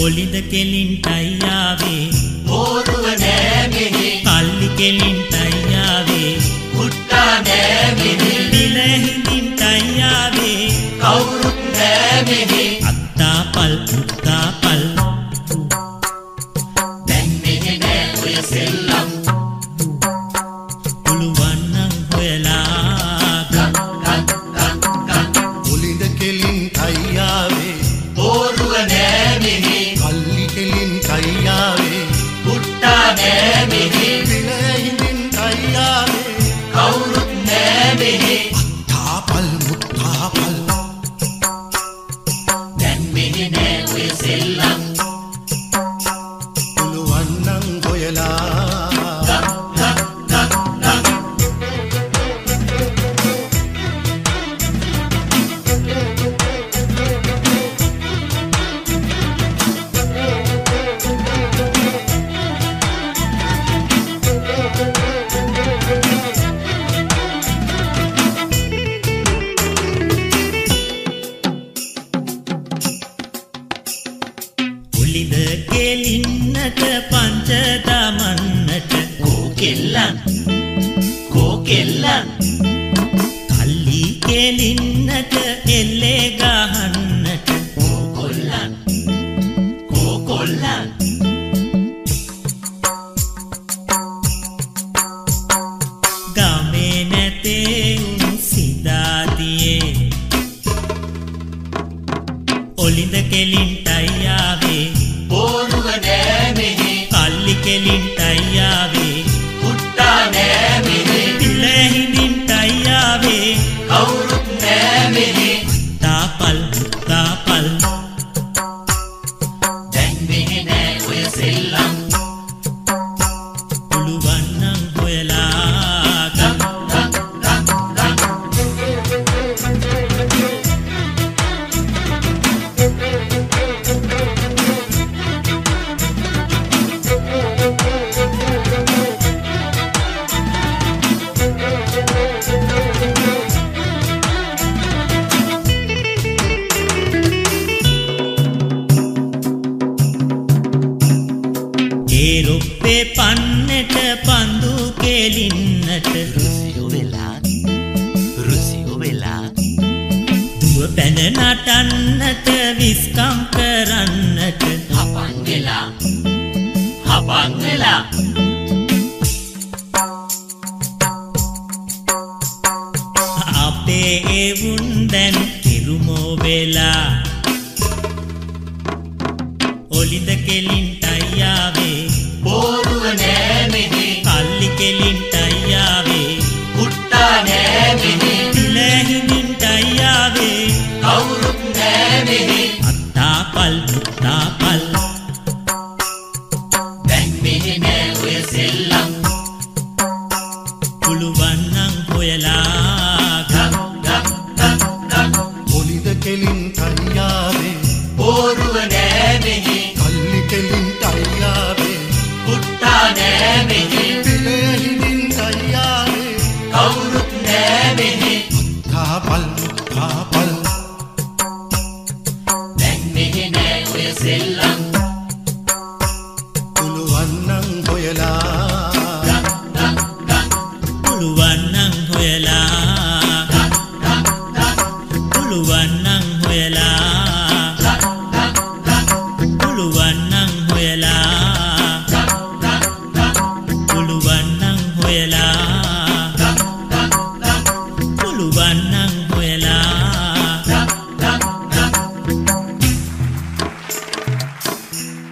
ஒளித Kaelin டையாவே තාපල් තාපල් දැන් මෙහෙ නෑ ඔය සෙල්ලම්. පුළුවන් නම් හොයලා கோயலா කුලිද කෙලින්නට පංච දමන්නට කෝකෙල්ලන් කෝකෙල්ලන් කල්ලි කෙලින්නට එල්ලේ ගහන්නට කෝකොල්ලන් කෝකොල්ලන් ගමේ නැතේ උන් සිතාතියේ ඔලිඳ කෙලින්ටයියා ஐயாவே ඒරුප්පේ පන්නට පඳු කෙලින්නට. රුසියෝ වෙලා රුසියෝ වෙලා. දුව පැන නටන්නට විස්කම් කරන්නට. හපන් වෙලා හපන් වෙලා. අපේ එවුන් දැන් කිරුමෝ වෙලා. ඔලිද කෙලින්